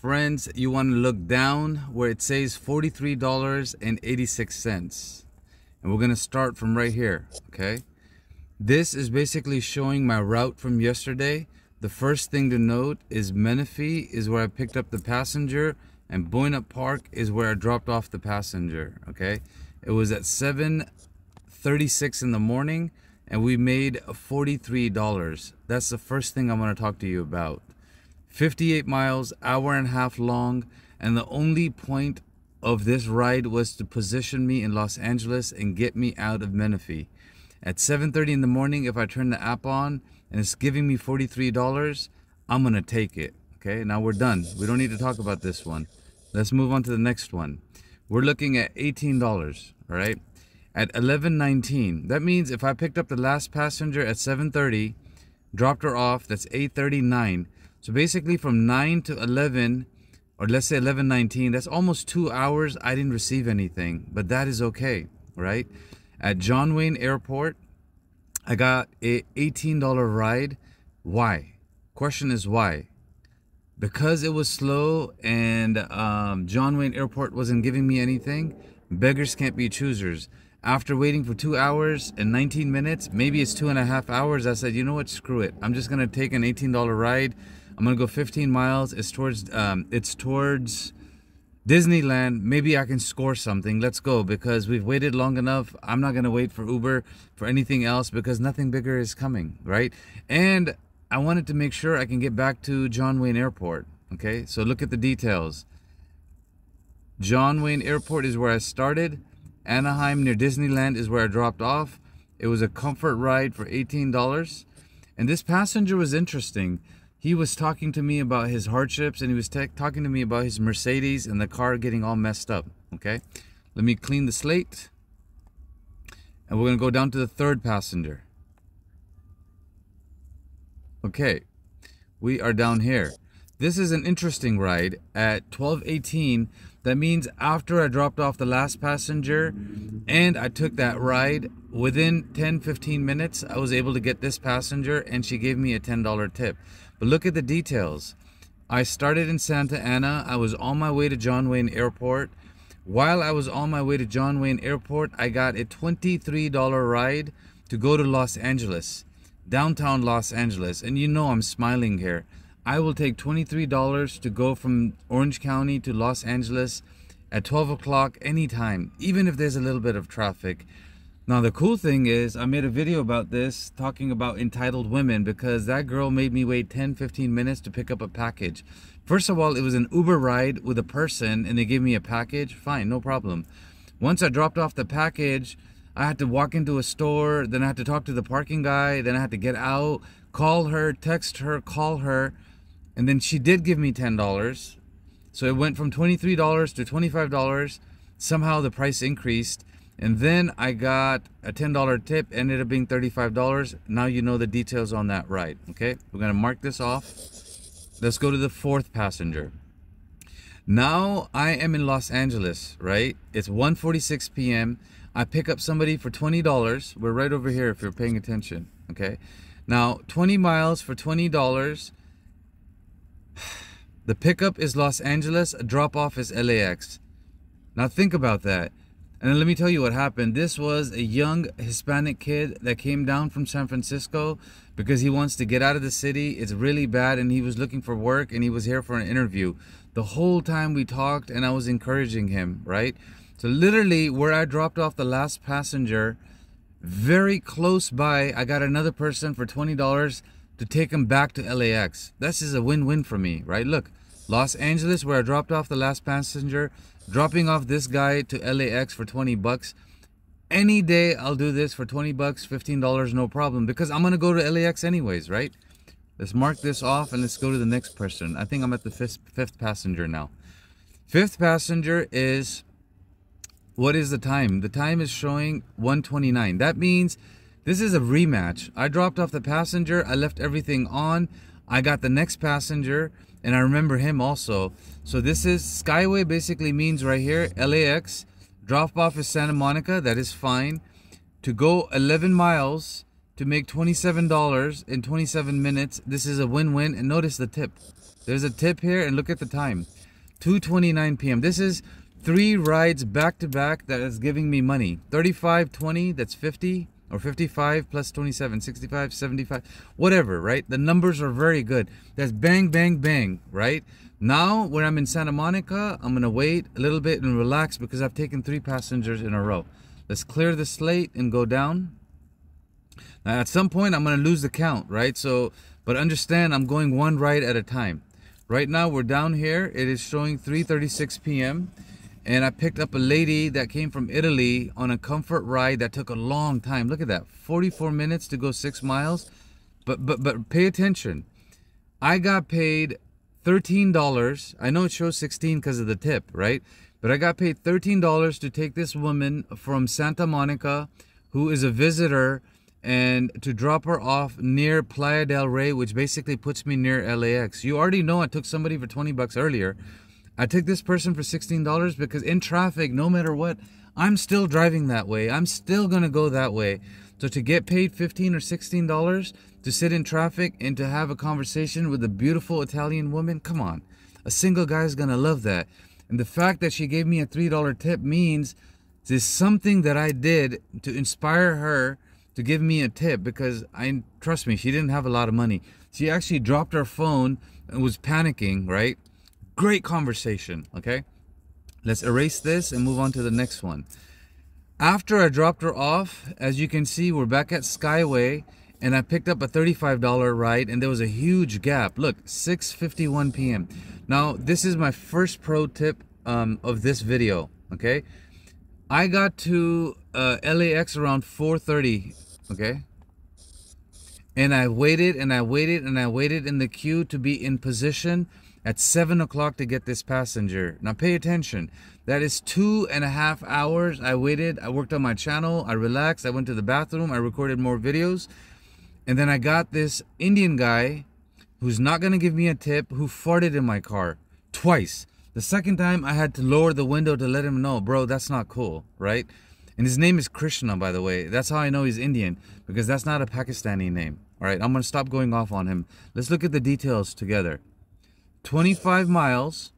friends, you want to look down where it says $43.86. And we're going to start from right here, okay? This is basically showing my route from yesterday. The first thing to note is Menifee is where I picked up the passenger and Buena Park is where I dropped off the passenger, okay? It was at 7.36 in the morning and we made $43. That's the first thing I'm going to talk to you about. 58 miles, hour and a half long, and the only point of this ride was to position me in Los Angeles and get me out of Menifee. At 7.30 in the morning, if I turn the app on and it's giving me $43, I'm to take it. Okay, now we're done. We don't need to talk about this one. Let's move on to the next one. We're looking at $18, all right? At 11.19, that means if I picked up the last passenger at 7.30, dropped her off, that's 8.39. So basically from 9 to 11, or let's say 11.19, that's almost two hours I didn't receive anything, but that is okay, right? At John Wayne Airport, I got a $18 ride. Why? Question is why? Because it was slow and um, John Wayne Airport wasn't giving me anything, beggars can't be choosers. After waiting for two hours and 19 minutes, maybe it's two and a half hours, I said, you know what, screw it. I'm just gonna take an $18 ride. I'm gonna go 15 miles. It's towards, um, it's towards Disneyland, maybe I can score something. Let's go because we've waited long enough. I'm not to wait for Uber for anything else because nothing bigger is coming, right? And I wanted to make sure I can get back to John Wayne Airport. Okay, so look at the details. John Wayne Airport is where I started. Anaheim near Disneyland is where I dropped off. It was a comfort ride for $18. And this passenger was interesting he was talking to me about his hardships and he was talking to me about his Mercedes and the car getting all messed up. Okay, let me clean the slate. And we're going to go down to the third passenger. Okay, we are down here. This is an interesting ride at 1218. That means after I dropped off the last passenger and I took that ride, within 10 15 minutes, I was able to get this passenger and she gave me a $10 tip. But look at the details. I started in Santa Ana. I was on my way to John Wayne Airport. While I was on my way to John Wayne Airport, I got a $23 ride to go to Los Angeles, downtown Los Angeles. And you know I'm smiling here. I will take $23 to go from Orange County to Los Angeles at 12 o'clock anytime, even if there's a little bit of traffic. Now the cool thing is I made a video about this talking about entitled women because that girl made me wait 10 15 minutes to pick up a package. First of all, it was an Uber ride with a person and they gave me a package. Fine, no problem. Once I dropped off the package, I had to walk into a store, then I had to talk to the parking guy, then I had to get out, call her, text her, call her, and then she did give me $10. So it went from $23 to $25. Somehow the price increased and then I got a $10 tip, ended up being $35. Now you know the details on that ride, okay? We're gonna mark this off. Let's go to the fourth passenger. Now I am in Los Angeles, right? It's 1.46 p.m. I pick up somebody for $20. We're right over here if you're paying attention, okay? Now, 20 miles for $20. The pickup is Los Angeles, drop off is LAX. Now think about that. And let me tell you what happened. This was a young Hispanic kid that came down from San Francisco because he wants to get out of the city. It's really bad and he was looking for work and he was here for an interview. The whole time we talked and I was encouraging him, right? So literally where I dropped off the last passenger, very close by, I got another person for $20 to take him back to LAX. This is a win-win for me, right? Look, Los Angeles where I dropped off the last passenger, dropping off this guy to LAX for 20 bucks. Any day I'll do this for 20 bucks, $15, no problem, because I'm gonna go to LAX anyways, right? Let's mark this off and let's go to the next person. I think I'm at the fifth, fifth passenger now. Fifth passenger is, what is the time? The time is showing 129. That means this is a rematch. I dropped off the passenger, I left everything on, I got the next passenger, and I remember him also. So this is Skyway basically means right here LAX drop off is Santa Monica that is fine to go 11 miles to make $27 in 27 minutes this is a win-win and notice the tip there's a tip here and look at the time 2:29 p.m. This is three rides back to back that is giving me money. 35, 20, that's 50 or 55 plus 27, 65, 75, whatever, right? The numbers are very good. That's bang, bang, bang, right? Now, when I'm in Santa Monica, I'm gonna wait a little bit and relax because I've taken three passengers in a row. Let's clear the slate and go down. Now, at some point, I'm gonna lose the count, right? So, but understand, I'm going one ride at a time. Right now, we're down here. It is showing 3:36 p.m and I picked up a lady that came from Italy on a comfort ride that took a long time. Look at that, 44 minutes to go six miles. But but but pay attention. I got paid $13. I know it shows 16 because of the tip, right? But I got paid $13 to take this woman from Santa Monica, who is a visitor, and to drop her off near Playa del Rey, which basically puts me near LAX. You already know I took somebody for 20 bucks earlier. I took this person for $16 because in traffic, no matter what, I'm still driving that way. I'm still going to go that way. So to get paid 15 or $16 to sit in traffic and to have a conversation with a beautiful Italian woman, come on. A single guy is going to love that. And the fact that she gave me a $3 tip means there's something that I did to inspire her to give me a tip because I trust me, she didn't have a lot of money. She actually dropped her phone and was panicking, right? Great conversation, okay? Let's erase this and move on to the next one. After I dropped her off, as you can see, we're back at Skyway and I picked up a $35 ride and there was a huge gap. Look, 6.51 p.m. Now, this is my first pro tip um, of this video, okay? I got to uh, LAX around 4.30, okay? And I waited and I waited and I waited in the queue to be in position at 7 o'clock to get this passenger. Now pay attention. That is two and a half hours. I waited. I worked on my channel. I relaxed. I went to the bathroom. I recorded more videos. And then I got this Indian guy who's not going to give me a tip who farted in my car twice. The second time I had to lower the window to let him know, bro, that's not cool, right? And his name is Krishna, by the way. That's how I know he's Indian because that's not a Pakistani name. All right, I'm going to stop going off on him. Let's look at the details together. 25 miles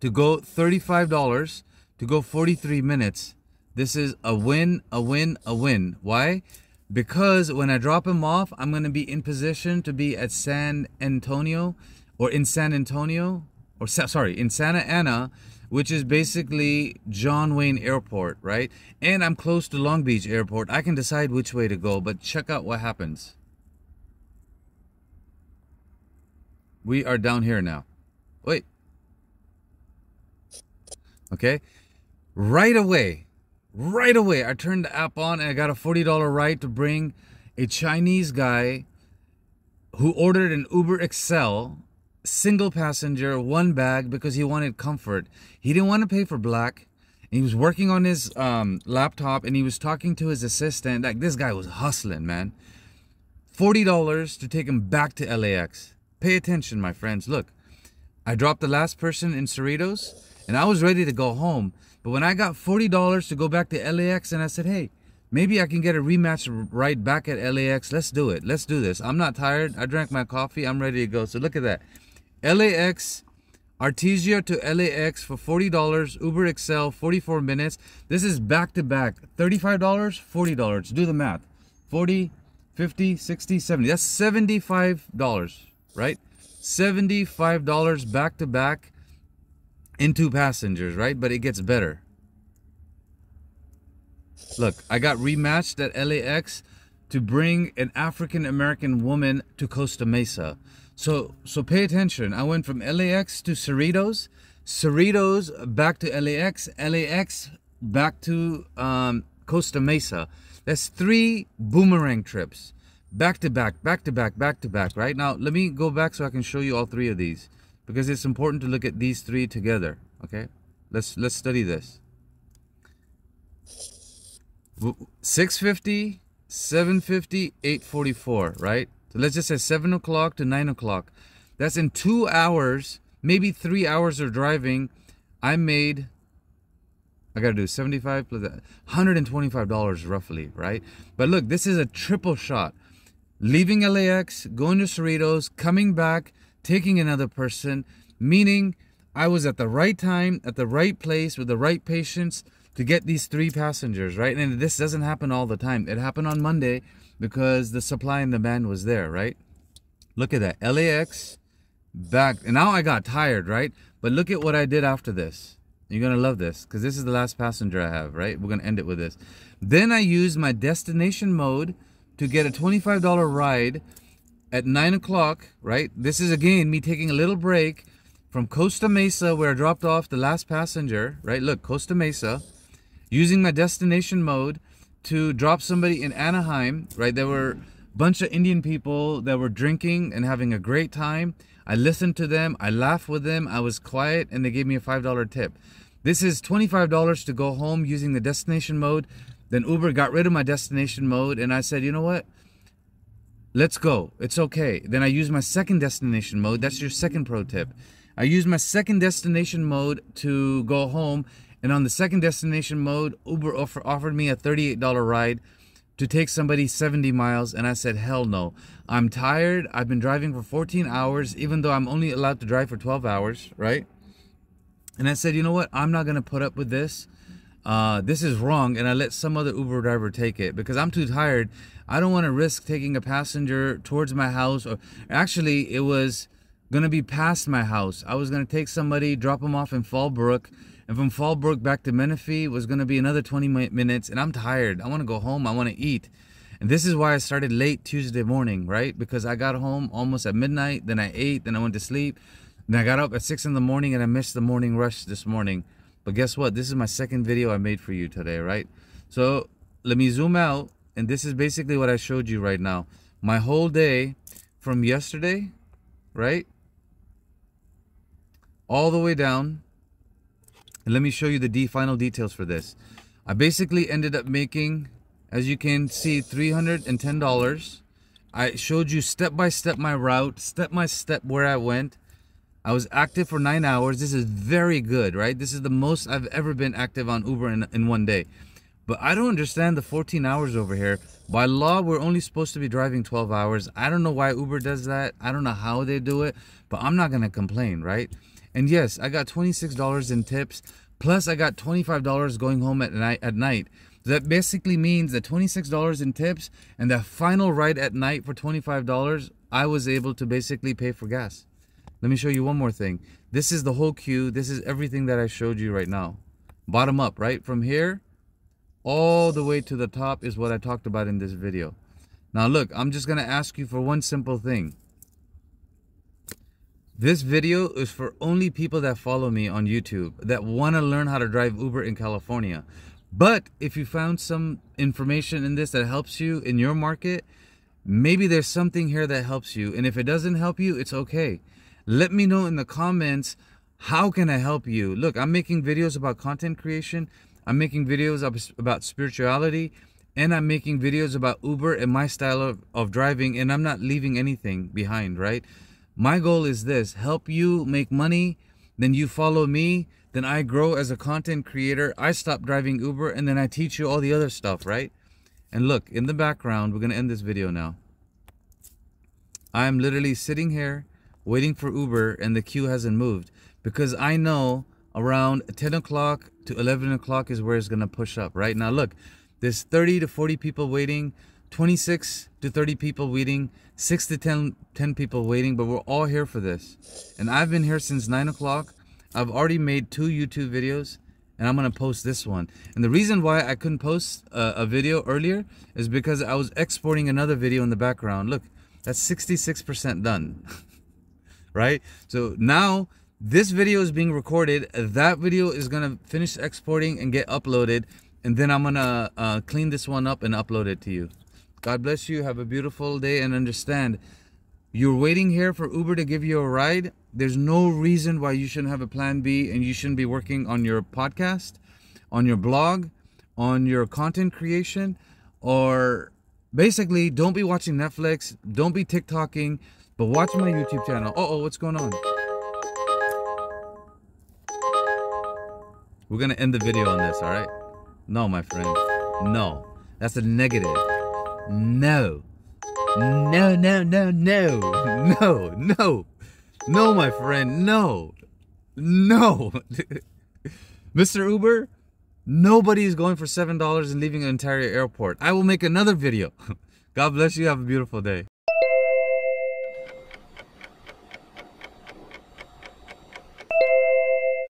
to go $35 to go 43 minutes. This is a win, a win, a win. Why? Because when I drop him off, I'm going to be in position to be at San Antonio or in San Antonio or sorry, in Santa Ana, which is basically John Wayne Airport, right? And I'm close to Long Beach Airport. I can decide which way to go, but check out what happens. We are down here now. Wait. Okay. Right away, right away, I turned the app on and I got a $40 ride to bring a Chinese guy who ordered an Uber XL, single passenger, one bag because he wanted comfort. He didn't want to pay for black. He was working on his um, laptop and he was talking to his assistant. Like this guy was hustling, man. $40 to take him back to LAX. Pay attention, my friends. Look, I dropped the last person in Cerritos and I was ready to go home. But when I got $40 to go back to LAX and I said, hey, maybe I can get a rematch right back at LAX. Let's do it. Let's do this. I'm not tired. I drank my coffee. I'm ready to go. So look at that. LAX, Artesia to LAX for $40. Uber XL, 44 minutes. This is back to back. $35, $40. Do the math. 40, 50, 60, 70. That's $75 right? $75 back to back in two passengers, right? But it gets better. Look, I got rematched at LAX to bring an African American woman to Costa Mesa. So so pay attention. I went from LAX to Cerritos, Cerritos back to LAX, LAX back to um, Costa Mesa. That's three boomerang trips back to back, back to back, back to back, right? Now, let me go back so I can show you all three of these because it's important to look at these three together, okay? Let's let's study this. 650, 750, 844, right? So let's just say 7 o'clock to 9 o'clock. That's in two hours, maybe three hours of driving. I made, I got to do 75 plus $125 roughly, right? But look, this is a triple shot leaving LAX, going to Cerritos, coming back, taking another person, meaning I was at the right time, at the right place, with the right patience to get these three passengers, right? And this doesn't happen all the time. It happened on Monday because the supply and demand was there, right? Look at that. LAX back. And now I got tired, right? But look at what I did after this. You're going to love this because this is the last passenger I have, right? We're going to end it with this. Then I used my destination mode to get a $25 ride at 9 o'clock, right? This is again me taking a little break from Costa Mesa where I dropped off the last passenger, right? Look, Costa Mesa, using my destination mode to drop somebody in Anaheim, right? There were a bunch of Indian people that were drinking and having a great time. I listened to them, I laughed with them, I was quiet, and they gave me a $5 tip. This is $25 to go home using the destination mode. Then Uber got rid of my destination mode, and I said, you know what? Let's go. It's okay. Then I use my second destination mode. That's your second pro tip. I use my second destination mode to go home. And on the second destination mode, Uber offer, offered me a $38 ride to take somebody 70 miles and I said hell no I'm tired I've been driving for 14 hours even though I'm only allowed to drive for 12 hours right and I said you know what I'm not gonna put up with this uh, this is wrong and I let some other Uber driver take it because I'm too tired I don't want to risk taking a passenger towards my house or actually it was gonna be past my house I was gonna take somebody drop them off in Fallbrook and from Fallbrook back to Menifee was going to be another 20 minutes. And I'm tired. I want to go home. I want to eat. And this is why I started late Tuesday morning, right? Because I got home almost at midnight. Then I ate. Then I went to sleep. Then I got up at 6 in the morning and I missed the morning rush this morning. But guess what? This is my second video I made for you today, right? So let me zoom out. And this is basically what I showed you right now. My whole day from yesterday, right? All the way down and let me show you the D final details for this. I basically ended up making, as you can see, $310. I showed you step by step my route, step by step where I went. I was active for nine hours. This is very good, right? This is the most I've ever been active on Uber in, in one day. But I don't understand the 14 hours over here. By law, we're only supposed to be driving 12 hours. I don't know why Uber does that. I don't know how they do it, but I'm not going to complain, right? And yes, I got $26 in tips. Plus, I got $25 going home at night. At night. That basically means that $26 in tips and the final ride at night for $25, I was able to basically pay for gas. Let me show you one more thing. This is the whole queue. This is everything that I showed you right now. Bottom up, right? From here all the way to the top is what I talked about in this video. Now look, I'm just going to ask you for one simple thing. This video is for only people that follow me on YouTube that want to learn how to drive Uber in California. But if you found some information in this that helps you in your market, maybe there's something here that helps you. And if it doesn't help you, it's okay. Let me know in the comments, how can I help you? Look, I'm making videos about content creation. I'm making videos about spirituality and I'm making videos about Uber and my style of, of driving and I'm not leaving anything behind, right? My goal is this help you make money, then you follow me, then I grow as a content creator. I stop driving Uber, and then I teach you all the other stuff, right? And look, in the background, we're going to end this video now. I'm literally sitting here waiting for Uber, and the queue hasn't moved because I know around 10 o'clock to 11 o'clock is where it's going to push up, right? Now, look, there's 30 to 40 people waiting. 26 to 30 people waiting, 6 to 10, 10 people waiting, but we're all here for this. And I've been here since 9 o'clock. I've already made two YouTube videos, and I'm to post this one. And the reason why I couldn't post a, a video earlier is because I was exporting another video in the background. Look, that's 66% done. right? So now this video is being recorded. That video is to finish exporting and get uploaded. And then I'm to uh, clean this one up and upload it to you. God bless you. Have a beautiful day and understand you're waiting here for Uber to give you a ride. There's no reason why you shouldn't have a plan B and you shouldn't be working on your podcast, on your blog, on your content creation, or basically don't be watching Netflix, don't be TikToking, but watch my YouTube channel. Uh oh, what's going on? We're gonna end the video on this, all right? No, my friend. No. That's a negative. No. No, no, no, no. No, no. No, my friend, no. No. Mr. Uber, nobody is going for $7 and leaving an entire airport. I will make another video. God bless you. Have a beautiful day.